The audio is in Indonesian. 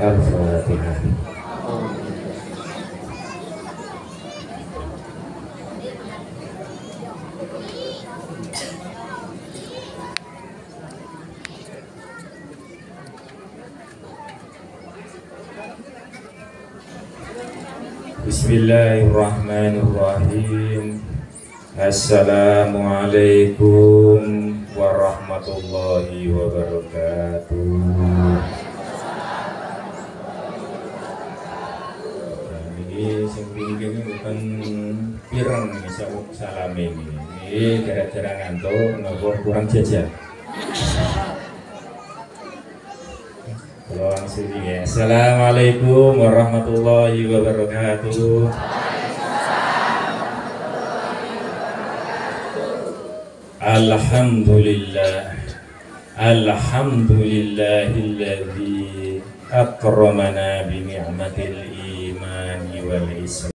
Al-Fatihah. Bismillahirrahmanirrahim. Assalamualaikum warahmatullahi wabarakatuh. Ini sing pinggir bukan pirang ini sama salam ini. Ini gara-gara ngantuk, nopo kurang jajan. Kalau ya. Assalamualaikum warahmatullahi wabarakatuh. Alhamdulillah Alhamdulillahilladzi akramana bi ni'matil well is.